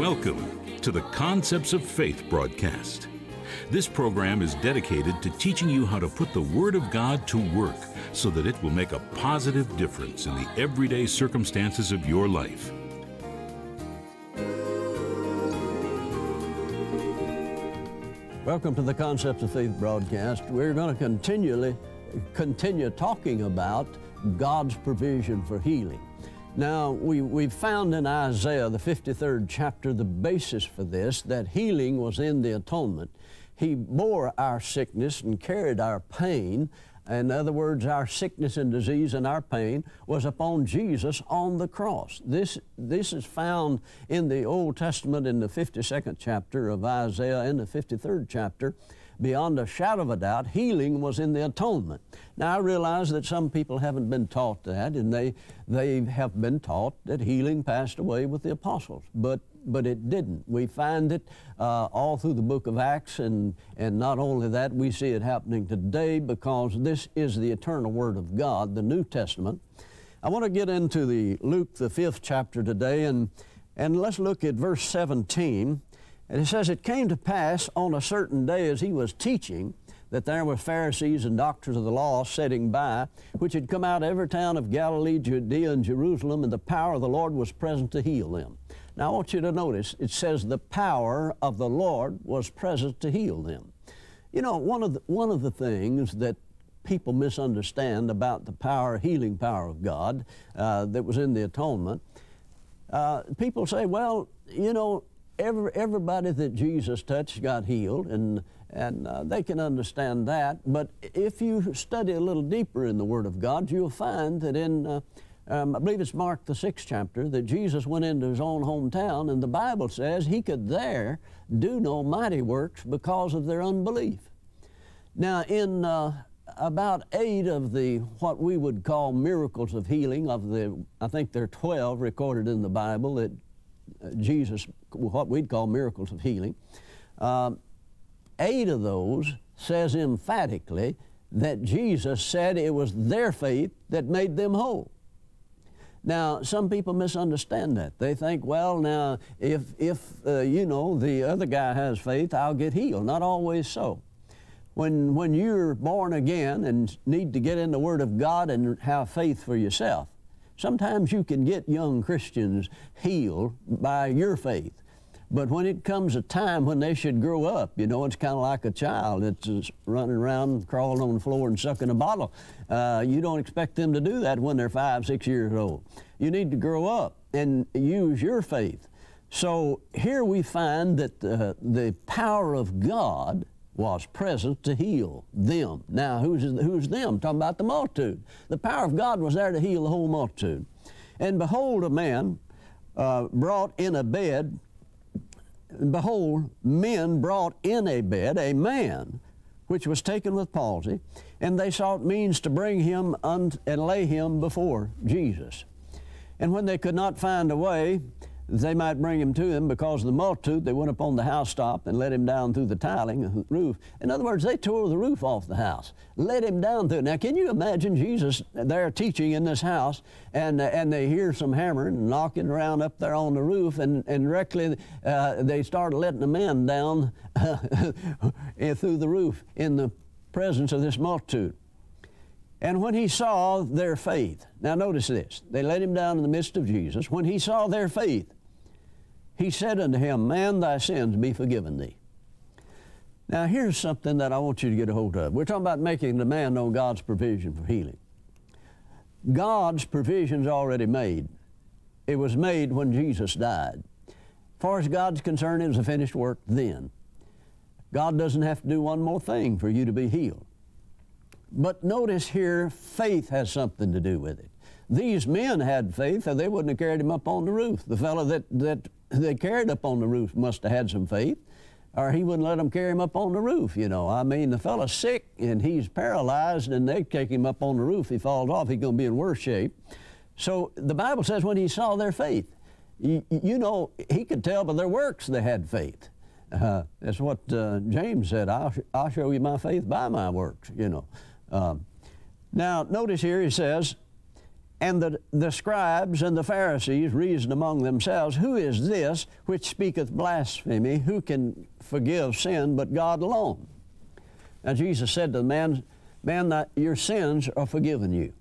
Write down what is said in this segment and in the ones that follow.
Welcome to the Concepts of Faith broadcast. This program is dedicated to teaching you how to put the Word of God to work so that it will make a positive difference in the everyday circumstances of your life. Welcome to the Concepts of Faith broadcast. We're going to continually continue talking about God's provision for healing. Now, we, we've found in Isaiah, the 53rd chapter, the basis for this that healing was in the atonement. He bore our sickness and carried our pain. In other words, our sickness and disease and our pain was upon Jesus on the cross. This, this is found in the Old Testament in the 52nd chapter of Isaiah and the 53rd chapter beyond a shadow of a doubt, healing was in the atonement. Now, I realize that some people haven't been taught that, and they, they have been taught that healing passed away with the apostles, but, but it didn't. We find it uh, all through the book of Acts, and, and not only that, we see it happening today because this is the eternal Word of God, the New Testament. I want to get into the Luke, the fifth chapter today, and, and let's look at verse 17. And it says, It came to pass on a certain day as he was teaching that there were Pharisees and doctors of the law sitting by, which had come out of every town of Galilee, Judea, and Jerusalem, and the power of the Lord was present to heal them. Now I want you to notice it says the power of the Lord was present to heal them. You know, one of the, one of the things that people misunderstand about the power, healing power of God uh, that was in the atonement, uh, people say, well, you know, every, everybody that Jesus touched got healed, and, and uh, they can understand that. But if you study a little deeper in the Word of God, you'll find that in, uh, um, I believe it's Mark the sixth chapter, that Jesus went into his own hometown, and the Bible says he could there do no mighty works because of their unbelief. Now, in uh, about eight of the what we would call miracles of healing, of the, I think there are 12 recorded in the Bible that Jesus, what we'd call miracles of healing. Um, eight of those says emphatically that Jesus said it was their faith that made them whole. Now, some people misunderstand that. They think, well, now, if, if uh, you know, the other guy has faith, I'll get healed. Not always so. When, when you're born again and need to get in the Word of God and have faith for yourself, Sometimes you can get young Christians healed by your faith. But when it comes a time when they should grow up, you know, it's kind of like a child that's running around, crawling on the floor and sucking a bottle. Uh, you don't expect them to do that when they're five, six years old. You need to grow up and use your faith. So here we find that uh, the power of God was present to heal them. Now, who's, who's them? talking about the multitude. The power of God was there to heal the whole multitude. And behold, a man uh, brought in a bed, behold, men brought in a bed a man which was taken with palsy, and they sought means to bring him and lay him before Jesus. And when they could not find a way, they might bring him to him because of the multitude. They went up on the housetop and let him down through the tiling of the roof. In other words, they tore the roof off the house, let him down through. It. Now, can you imagine Jesus there teaching in this house, and, uh, and they hear some hammering and knocking around up there on the roof, and, and directly uh, they start letting the men down through the roof in the presence of this multitude. And when he saw their faith, now notice this, they let him down in the midst of Jesus. When he saw their faith, he said unto him, Man, thy sins be forgiven thee. Now, here's something that I want you to get a hold of. We're talking about making demand on God's provision for healing. God's provision's already made. It was made when Jesus died. As far as God's concerned, it was a finished work then. God doesn't have to do one more thing for you to be healed. But notice here, faith has something to do with it. These men had faith, or they wouldn't have carried him up on the roof. The fellow that, that they carried up on the roof must have had some faith, or he wouldn't let them carry him up on the roof, you know. I mean, the fellow's sick and he's paralyzed, and they take him up on the roof. He falls off, he's going to be in worse shape. So the Bible says when he saw their faith, you, you know, he could tell by their works they had faith. Uh, that's what uh, James said. I'll, I'll show you my faith by my works, you know. Um, now, notice here he says, And the, the scribes and the Pharisees reasoned among themselves, Who is this which speaketh blasphemy? Who can forgive sin but God alone? Now Jesus said to the man, Man, that your sins are forgiven you.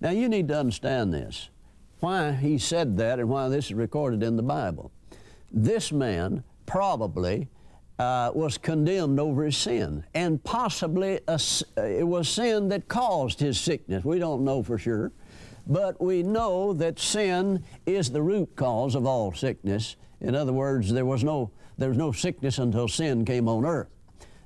Now you need to understand this. Why he said that and why this is recorded in the Bible. This man probably uh, was condemned over his sin, and possibly a, it was sin that caused his sickness. We don't know for sure. But we know that sin is the root cause of all sickness. In other words, there was no, there was no sickness until sin came on earth.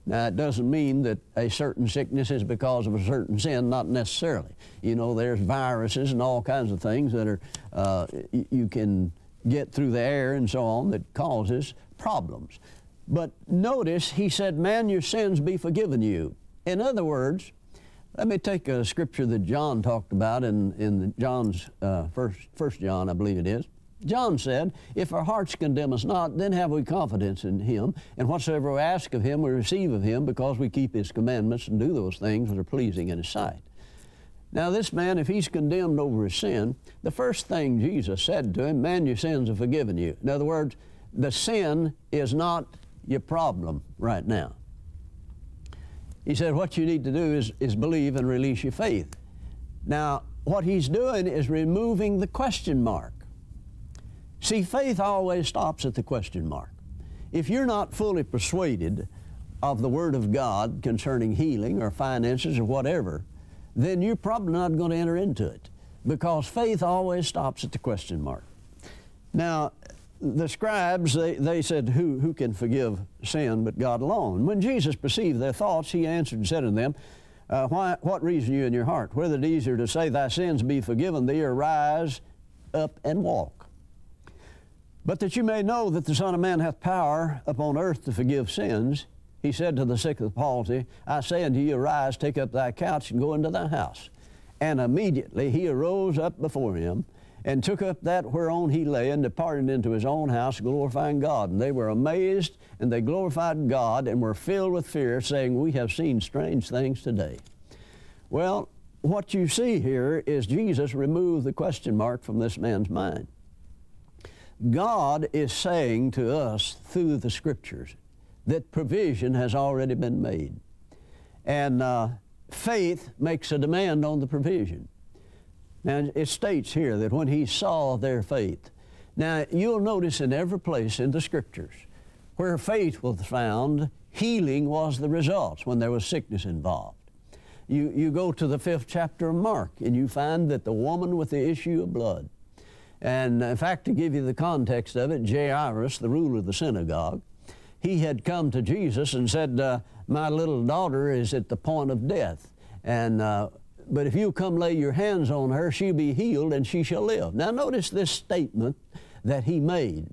Now, it doesn't mean that a certain sickness is because of a certain sin, not necessarily. You know, there's viruses and all kinds of things that are, uh, you can get through the air and so on that causes problems. But notice, he said, Man, your sins be forgiven you. In other words, let me take a scripture that John talked about in, in John's uh, first, first John, I believe it is. John said, If our hearts condemn us not, then have we confidence in him, and whatsoever we ask of him, we receive of him, because we keep his commandments and do those things that are pleasing in his sight. Now, this man, if he's condemned over his sin, the first thing Jesus said to him, Man, your sins are forgiven you. In other words, the sin is not your problem right now. He said, What you need to do is, is believe and release your faith. Now, what he's doing is removing the question mark. See, faith always stops at the question mark. If you're not fully persuaded of the Word of God concerning healing or finances or whatever, then you're probably not going to enter into it because faith always stops at the question mark. Now, the scribes, they, they said, who, who can forgive sin but God alone? When Jesus perceived their thoughts, he answered and said to them, uh, why, What reason you in your heart? Whether it easier to say, Thy sins be forgiven thee, or rise up and walk. But that you may know that the Son of Man hath power upon earth to forgive sins, he said to the sick of the palsy, I say unto you, Arise, take up thy couch, and go into thy house. And immediately he arose up before him and took up that whereon he lay and departed into his own house, glorifying God. And they were amazed and they glorified God and were filled with fear, saying, We have seen strange things today. Well, what you see here is Jesus removed the question mark from this man's mind. God is saying to us through the Scriptures that provision has already been made. And uh, faith makes a demand on the provision. Now, it states here that when he saw their faith. Now, you'll notice in every place in the Scriptures where faith was found, healing was the result when there was sickness involved. You, you go to the fifth chapter of Mark and you find that the woman with the issue of blood, and in fact, to give you the context of it, Jairus, the ruler of the synagogue, he had come to Jesus and said, uh, My little daughter is at the point of death. And uh, but if you come lay your hands on her, she'll be healed and she shall live. Now, notice this statement that he made.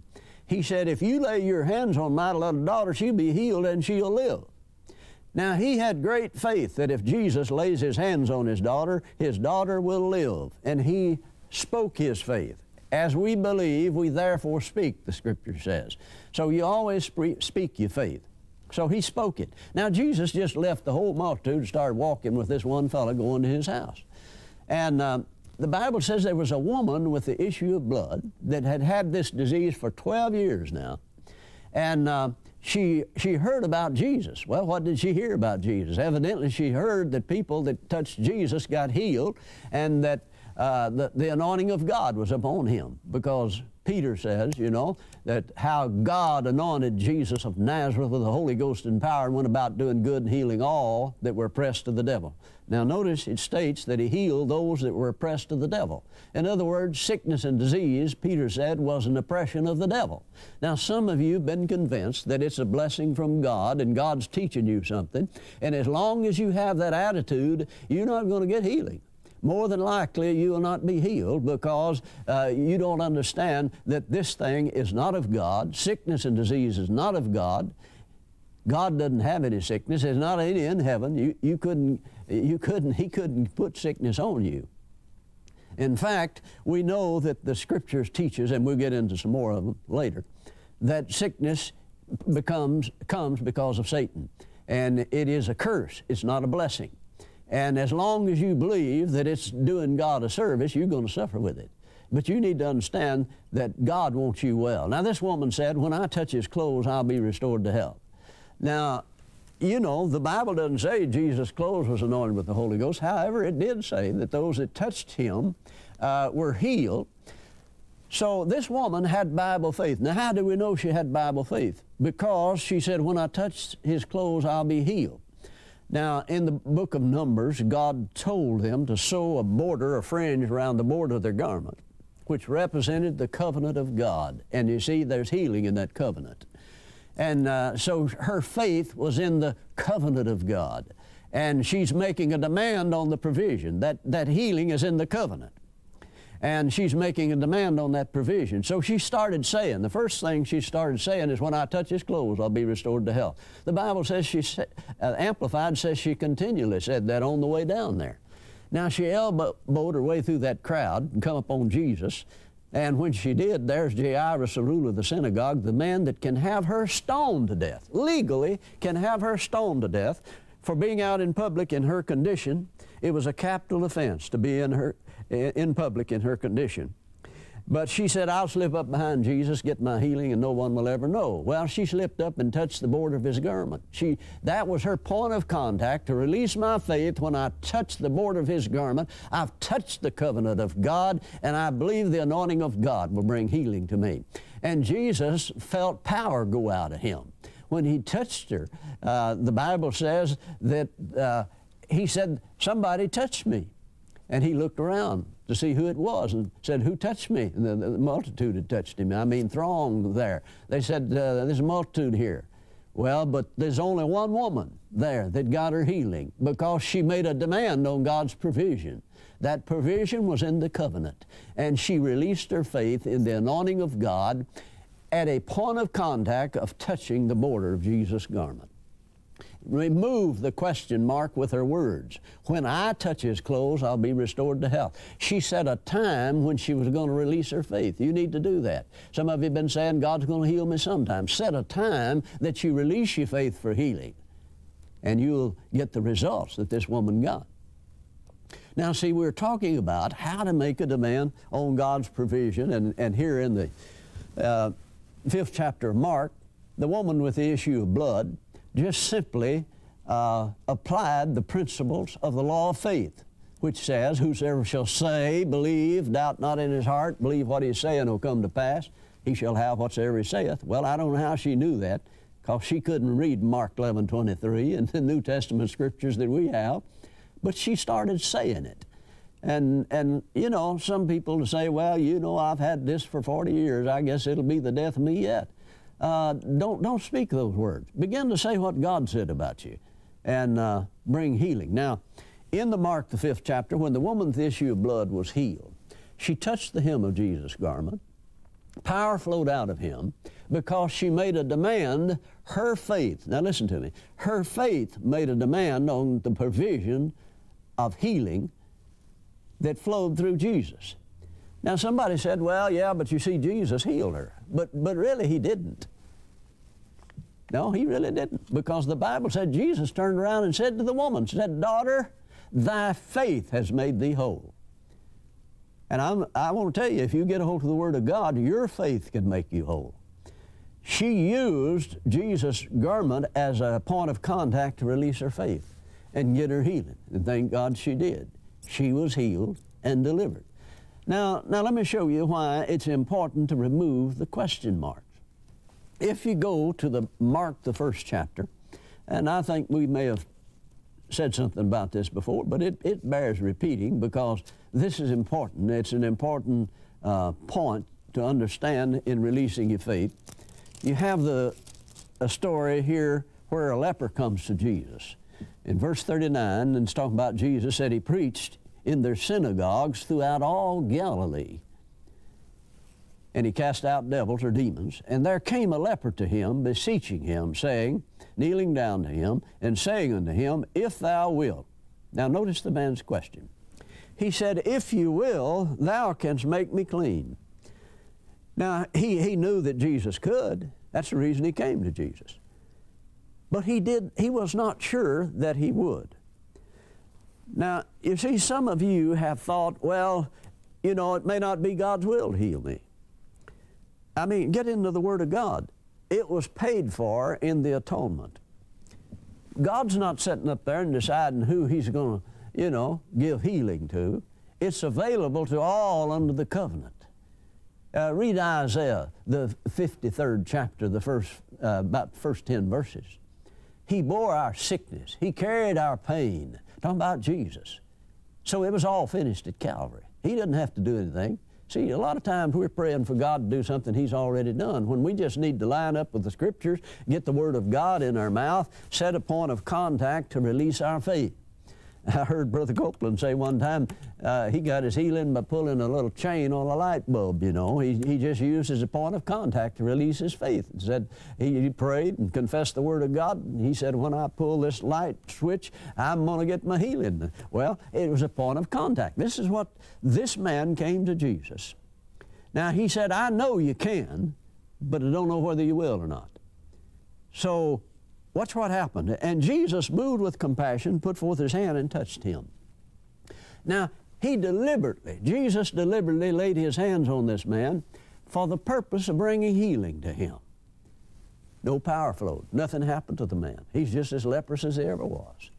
He said, If you lay your hands on my little daughter, she'll be healed and she'll live. Now, he had great faith that if Jesus lays his hands on his daughter, his daughter will live. And he spoke his faith. As we believe, we therefore speak, the scripture says. So you always speak your faith. So he spoke it. Now, Jesus just left the whole multitude and started walking with this one fellow going to his house. And uh, the Bible says there was a woman with the issue of blood that had had this disease for 12 years now. And uh, she, she heard about Jesus. Well, what did she hear about Jesus? Evidently, she heard that people that touched Jesus got healed and that uh, the, the anointing of God was upon him because Peter says, you know, that how God anointed Jesus of Nazareth with the Holy Ghost and power and went about doing good and healing all that were oppressed of the devil. Now notice it states that he healed those that were oppressed of the devil. In other words, sickness and disease, Peter said, was an oppression of the devil. Now some of you have been convinced that it's a blessing from God and God's teaching you something, and as long as you have that attitude, you're not going to get healing more than likely you will not be healed because uh, you don't understand that this thing is not of God. Sickness and disease is not of God. God doesn't have any sickness. There's not any in heaven. You, you couldn't, you couldn't, He couldn't put sickness on you. In fact, we know that the Scriptures teaches, and we'll get into some more of them later, that sickness becomes, comes because of Satan. And it is a curse. It's not a blessing. And as long as you believe that it's doing God a service, you're going to suffer with it. But you need to understand that God wants you well. Now, this woman said, When I touch his clothes, I'll be restored to health. Now, you know, the Bible doesn't say Jesus' clothes was anointed with the Holy Ghost. However, it did say that those that touched him uh, were healed. So this woman had Bible faith. Now, how do we know she had Bible faith? Because she said, When I touch his clothes, I'll be healed. Now, in the book of Numbers, God told them to sew a border, a fringe around the border of their garment, which represented the covenant of God. And you see, there's healing in that covenant. And uh, so her faith was in the covenant of God. And she's making a demand on the provision. That, that healing is in the covenant. And she's making a demand on that provision. So she started saying, the first thing she started saying is, When I touch his clothes, I'll be restored to health. The Bible says she, uh, Amplified says she continually said that on the way down there. Now she elbowed her way through that crowd and come up on Jesus. And when she did, there's Jairus, the ruler of the synagogue, the man that can have her stoned to death, legally can have her stoned to death for being out in public in her condition. It was a capital offense to be in, her, in public in her condition. But she said, I'll slip up behind Jesus, get my healing, and no one will ever know. Well, she slipped up and touched the border of his garment. She, that was her point of contact to release my faith when I touched the border of his garment. I've touched the covenant of God, and I believe the anointing of God will bring healing to me. And Jesus felt power go out of him. When he touched her, uh, the Bible says that uh, he said, Somebody touched me. And he looked around to see who it was and said, Who touched me? And the, the multitude had touched him. I mean, throng there. They said, uh, There's a multitude here. Well, but there's only one woman there that got her healing because she made a demand on God's provision. That provision was in the covenant. And she released her faith in the anointing of God at a point of contact of touching the border of Jesus' garment remove the question mark with her words. When I touch his clothes, I'll be restored to health. She set a time when she was going to release her faith. You need to do that. Some of you have been saying, God's going to heal me sometime. Set a time that you release your faith for healing, and you'll get the results that this woman got. Now, see, we're talking about how to make a demand on God's provision, and, and here in the uh, fifth chapter of Mark, the woman with the issue of blood just simply uh, applied the principles of the law of faith, which says, Whosoever shall say, believe, doubt not in his heart, believe what he's saying will come to pass, he shall have whatsoever he saith. Well, I don't know how she knew that, because she couldn't read Mark 11 23 and the New Testament scriptures that we have, but she started saying it. And, and you know, some people say, well, you know, I've had this for 40 years. I guess it'll be the death of me yet uh, don't, don't speak those words. Begin to say what God said about you and uh, bring healing. Now, in the Mark, the fifth chapter, when the woman woman's issue of blood was healed, she touched the hem of Jesus' garment. Power flowed out of him because she made a demand, her faith. Now, listen to me. Her faith made a demand on the provision of healing that flowed through Jesus. Now, somebody said, well, yeah, but you see, Jesus healed her. But, but really, he didn't. No, he really didn't. Because the Bible said Jesus turned around and said to the woman, said, Daughter, thy faith has made thee whole. And I'm, I want to tell you, if you get a hold of the Word of God, your faith can make you whole. She used Jesus' garment as a point of contact to release her faith and get her healing. And thank God she did. She was healed and delivered. Now, now let me show you why it's important to remove the question mark. If you go to the Mark, the first chapter, and I think we may have said something about this before, but it, it bears repeating because this is important. It's an important uh, point to understand in releasing your faith. You have the, a story here where a leper comes to Jesus. In verse 39, and it's talking about Jesus, said he preached in their synagogues throughout all Galilee and he cast out devils or demons. And there came a leper to him, beseeching him, saying, kneeling down to him, and saying unto him, If thou wilt. Now notice the man's question. He said, If you will, thou canst make me clean. Now, he, he knew that Jesus could. That's the reason he came to Jesus. But he did, he was not sure that he would. Now, you see, some of you have thought, well, you know, it may not be God's will to heal me. I mean, get into the Word of God. It was paid for in the atonement. God's not sitting up there and deciding who He's going to, you know, give healing to. It's available to all under the covenant. Uh, read Isaiah, the 53rd chapter, the first, uh, about the first 10 verses. He bore our sickness. He carried our pain. Talking about Jesus. So it was all finished at Calvary. He doesn't have to do anything. See, a lot of times we're praying for God to do something He's already done when we just need to line up with the Scriptures, get the Word of God in our mouth, set a point of contact to release our faith. I heard Brother Copeland say one time uh, he got his healing by pulling a little chain on a light bulb, you know. He, he just used as a point of contact to release his faith. He said he, he prayed and confessed the Word of God. And he said, when I pull this light switch, I'm going to get my healing. Well, it was a point of contact. This is what this man came to Jesus. Now, he said, I know you can, but I don't know whether you will or not. So Watch what happened. And Jesus, moved with compassion, put forth his hand and touched him. Now, he deliberately, Jesus deliberately laid his hands on this man for the purpose of bringing healing to him. No power flowed. Nothing happened to the man. He's just as leprous as he ever was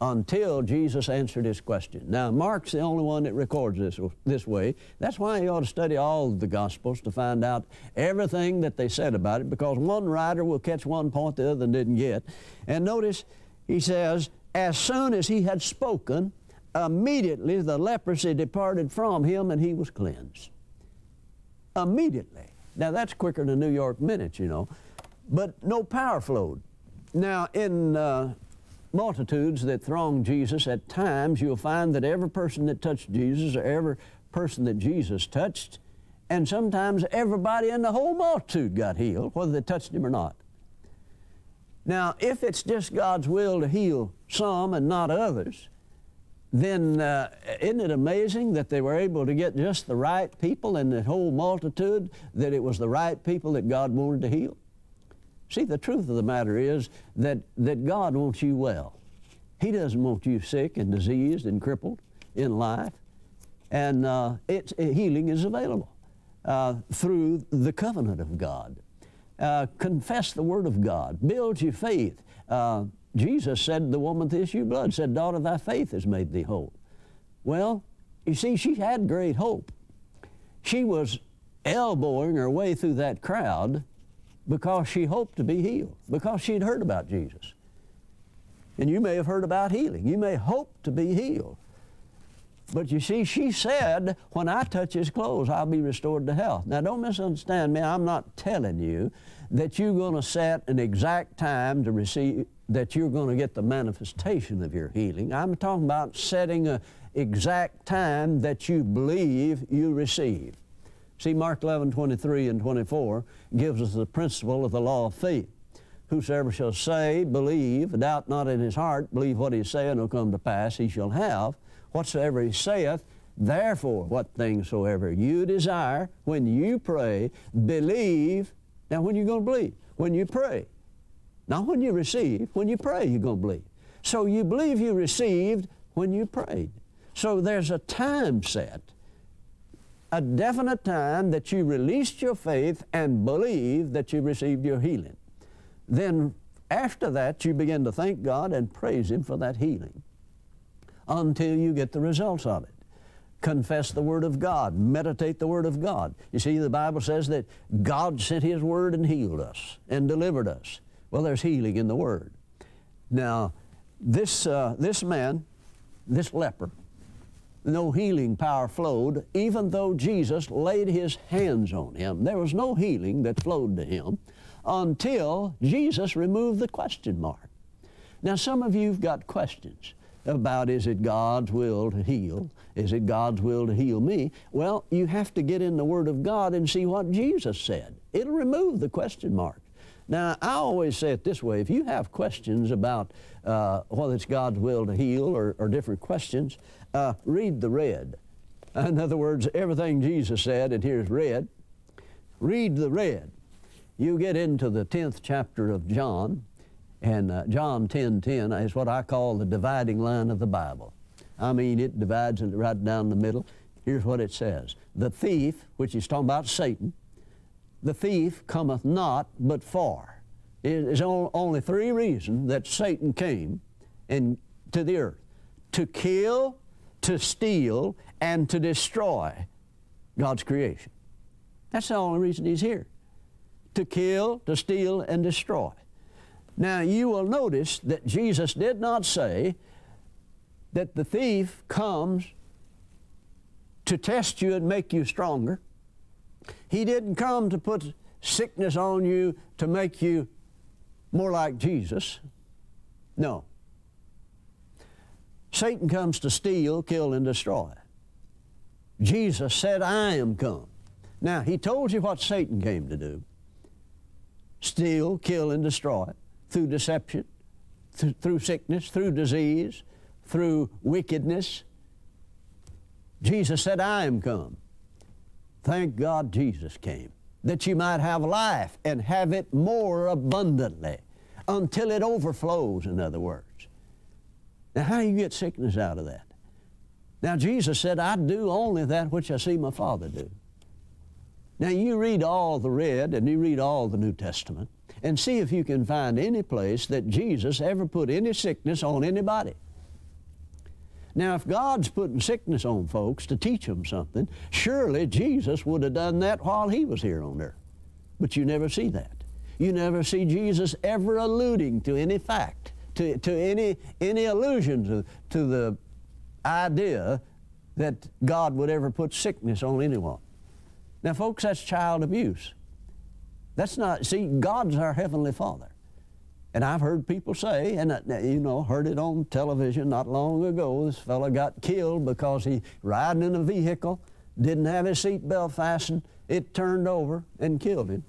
until Jesus answered his question. Now, Mark's the only one that records this this way. That's why you ought to study all the Gospels to find out everything that they said about it, because one writer will catch one point the other didn't get. And notice, he says, as soon as he had spoken, immediately the leprosy departed from him and he was cleansed. Immediately. Now, that's quicker than New York minutes, you know. But no power flowed. Now, in uh, multitudes that thronged Jesus, at times you'll find that every person that touched Jesus or every person that Jesus touched, and sometimes everybody in the whole multitude got healed, whether they touched him or not. Now, if it's just God's will to heal some and not others, then uh, isn't it amazing that they were able to get just the right people in the whole multitude, that it was the right people that God wanted to heal? See, the truth of the matter is that, that God wants you well. He doesn't want you sick and diseased and crippled in life. And uh, healing is available uh, through the covenant of God. Uh, confess the Word of God. Build your faith. Uh, Jesus said, the woman with issue blood said, Daughter, thy faith has made thee whole. Well, you see, she had great hope. She was elbowing her way through that crowd because she hoped to be healed, because she'd heard about Jesus. And you may have heard about healing. You may hope to be healed. But you see, she said, when I touch his clothes, I'll be restored to health. Now, don't misunderstand me. I'm not telling you that you're going to set an exact time to receive, that you're going to get the manifestation of your healing. I'm talking about setting an exact time that you believe you receive. See, Mark 11, 23 and 24 gives us the principle of the law of faith. Whosoever shall say, believe, doubt not in his heart, believe what he saying will come to pass, he shall have whatsoever he saith. Therefore, what things soever you desire, when you pray, believe. Now, when you're going to believe? When you pray. Not when you receive. When you pray, you're going to believe. So you believe you received when you prayed. So there's a time set a definite time that you released your faith and believe that you received your healing. Then after that, you begin to thank God and praise Him for that healing until you get the results of it. Confess the Word of God, meditate the Word of God. You see, the Bible says that God sent His Word and healed us and delivered us. Well, there's healing in the Word. Now, this, uh, this man, this leper, no healing power flowed, even though Jesus laid his hands on him. There was no healing that flowed to him until Jesus removed the question mark. Now, some of you have got questions about is it God's will to heal? Is it God's will to heal me? Well, you have to get in the Word of God and see what Jesus said. It'll remove the question mark. Now, I always say it this way if you have questions about uh, whether it's God's will to heal or, or different questions, uh, read the red. In other words, everything Jesus said, and here's red. Read the red. You get into the 10th chapter of John, and uh, John 10 10 is what I call the dividing line of the Bible. I mean, it divides right down the middle. Here's what it says The thief, which is talking about Satan, the thief cometh not but for. There's only three reasons that Satan came in, to the earth to kill, to steal, and to destroy God's creation. That's the only reason he's here to kill, to steal, and destroy. Now, you will notice that Jesus did not say that the thief comes to test you and make you stronger. He didn't come to put sickness on you to make you more like Jesus. No. Satan comes to steal, kill, and destroy. Jesus said, I am come. Now, he told you what Satan came to do steal, kill, and destroy through deception, th- through sickness, through disease, through wickedness. Jesus said, I am come. Thank God Jesus came, that you might have life and have it more abundantly until it overflows, in other words. Now, how do you get sickness out of that? Now, Jesus said, I do only that which I see my Father do. Now, you read all the red and you read all the New Testament and see if you can find any place that Jesus ever put any sickness on anybody. Now, if God's putting sickness on folks to teach them something, surely Jesus would have done that while he was here on earth. But you never see that. You never see Jesus ever alluding to any fact, to, to any, any allusion to, to the idea that God would ever put sickness on anyone. Now, folks, that's child abuse. That's not, see, God's our Heavenly Father. And I've heard people say, and you know, heard it on television not long ago, this fellow got killed because he riding in a vehicle, didn't have his seatbelt fastened, it turned over and killed him.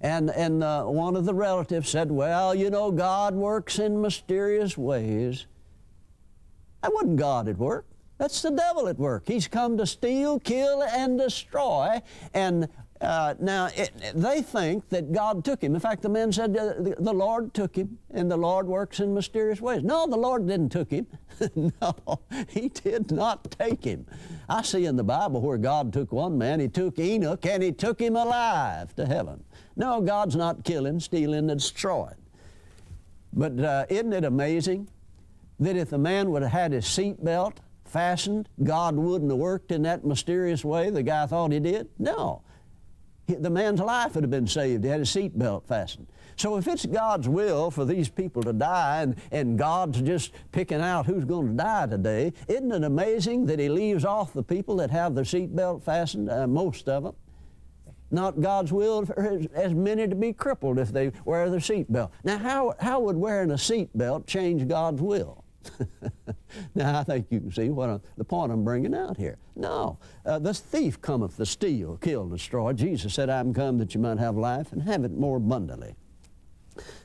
And, and uh, one of the relatives said, well, you know, God works in mysterious ways. That wasn't God at work. That's the devil at work. He's come to steal, kill, and destroy. And uh, now, it, they think that God took him. In fact, the men said uh, the, the, Lord took him, and the Lord works in mysterious ways. No, the Lord didn't took him. no, He did not take him. I see in the Bible where God took one man, He took Enoch, and He took him alive to heaven. No, God's not killing, stealing, and destroying. But uh, isn't it amazing that if the man would have had his seatbelt fastened, God wouldn't have worked in that mysterious way the guy thought he did? No. The man's life would have been saved. He had his seatbelt fastened. So if it's God's will for these people to die and, and God's just picking out who's going to die today, isn't it amazing that He leaves off the people that have their seatbelt fastened, uh, most of them? Not God's will for as many to be crippled if they wear their seatbelt. Now, how, how would wearing a seatbelt change God's will? now, I think you can see what I, the point I'm bringing out here. No, uh, the thief cometh to steal, kill, and destroy. Jesus said, I'm come that you might have life and have it more abundantly.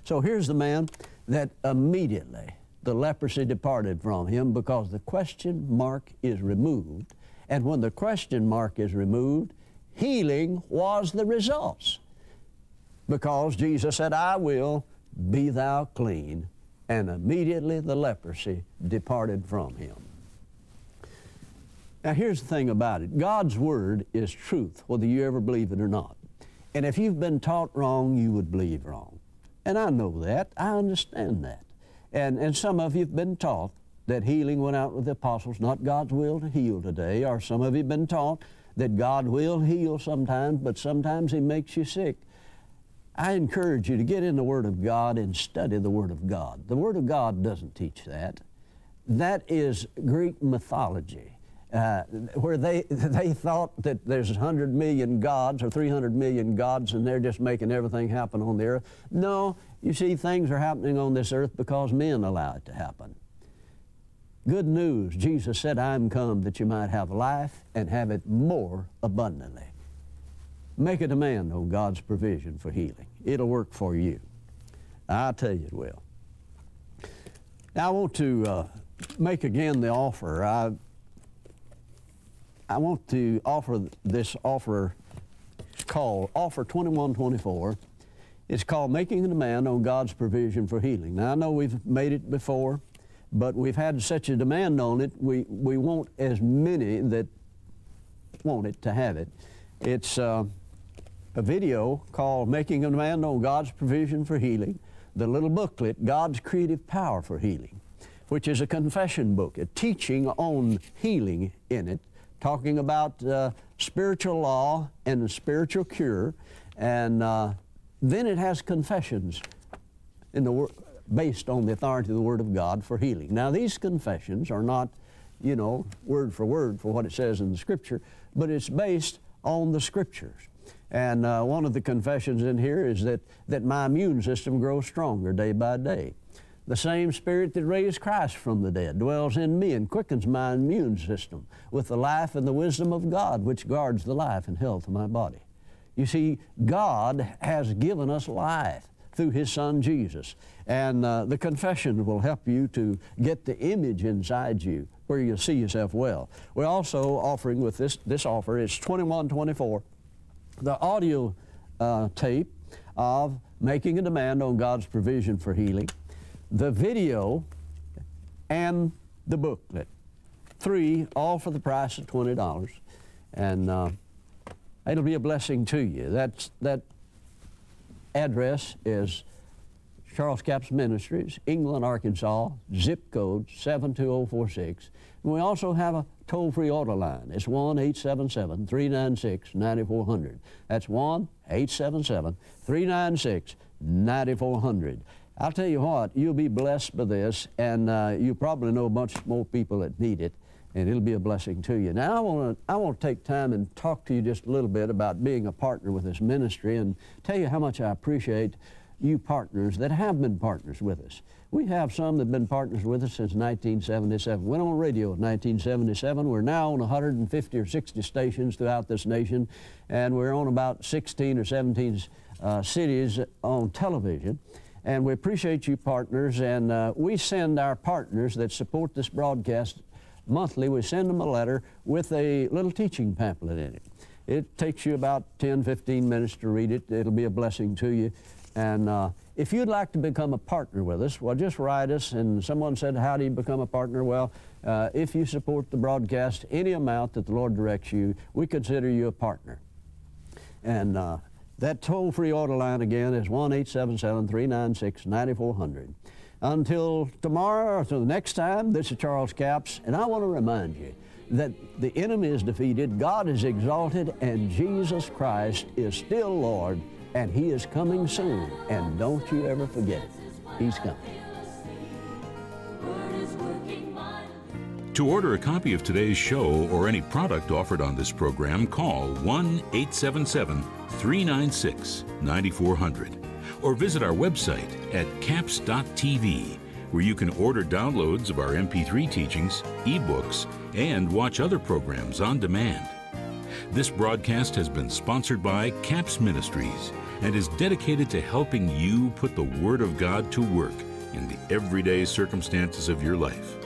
So here's the man that immediately the leprosy departed from him because the question mark is removed. And when the question mark is removed, healing was the result. Because Jesus said, I will be thou clean and immediately the leprosy departed from him. Now, here's the thing about it God's Word is truth, whether you ever believe it or not. And if you've been taught wrong, you would believe wrong. And I know that. I understand that. And, and some of you have been taught that healing went out with the apostles, not God's will to heal today, or some of you have been taught that God will heal sometimes, but sometimes He makes you sick. I encourage you to get in the Word of God and study the Word of God. The Word of God doesn't teach that. That is Greek mythology, uh, where they, they thought that there's 100 million gods or 300 million gods and they're just making everything happen on the earth. No, you see, things are happening on this earth because men allow it to happen. Good news, Jesus said, I'm come that you might have life and have it more abundantly. Make a demand on God's provision for healing. It'll work for you. I tell you it will. Now I want to uh, make again the offer. I, I want to offer this offer called Offer 2124. It's called Making a Demand on God's Provision for Healing. Now I know we've made it before, but we've had such a demand on it, we, we want as many that want it to have it. It's uh, a video called Making a Demand on God's Provision for Healing, the little booklet, God's Creative Power for Healing, which is a confession book, a teaching on healing in it, talking about uh, spiritual law and spiritual cure. And uh, then it has confessions in the based on the authority of the Word of God for healing. Now, these confessions are not, you know, word for word for what it says in the Scripture, but it's based on the Scriptures. And uh, one of the confessions in here is that, that my immune system grows stronger day by day. The same Spirit that raised Christ from the dead dwells in me and quickens my immune system with the life and the wisdom of God, which guards the life and health of my body. You see, God has given us life through His Son Jesus. And uh, the confession will help you to get the image inside you where you see yourself well. We're also offering with this, this offer, it's 2124, the audio uh, tape of Making a Demand on God's Provision for Healing, the video, and the booklet. Three, all for the price of $20. And uh, it'll be a blessing to you. That's, that address is Charles Capps Ministries, England, Arkansas, zip code 72046. And we also have a toll-free order line. It's 1-877-396-9400. That's 1-877-396-9400. I'll tell you what, you'll be blessed by this, and uh, you probably know much more people that need it, and it'll be a blessing to you. Now, I want to I want to take time and talk to you just a little bit about being a partner with this ministry and tell you how much I appreciate you partners that have been partners with us. We have some that have been partners with us since 1977. Went on radio in 1977. We're now on 150 or 60 stations throughout this nation, and we're on about 16 or 17 uh, cities on television. And we appreciate you partners, and uh, we send our partners that support this broadcast monthly, we send them a letter with a little teaching pamphlet in it. It takes you about 10, 15 minutes to read it. It'll be a blessing to you. And uh, if you'd like to become a partner with us, well, just write us. And someone said, How do you become a partner? Well, uh, if you support the broadcast, any amount that the Lord directs you, we consider you a partner. And uh, that toll free order line again is 1 877 396 9400. Until tomorrow or until the next time, this is Charles Capps, and I want to remind you that the enemy is defeated, God is exalted, and Jesus Christ is still Lord and He is coming soon. And don't you ever forget it. He's coming. To order a copy of today's show or any product offered on this program, call 1 877 396 9400 or visit our website at capps.tv where you can order downloads of our MP3 teachings, ebooks, and watch other programs on demand. This broadcast has been sponsored by Capps Ministries and is dedicated to helping you put the Word of God to work in the everyday circumstances of your life.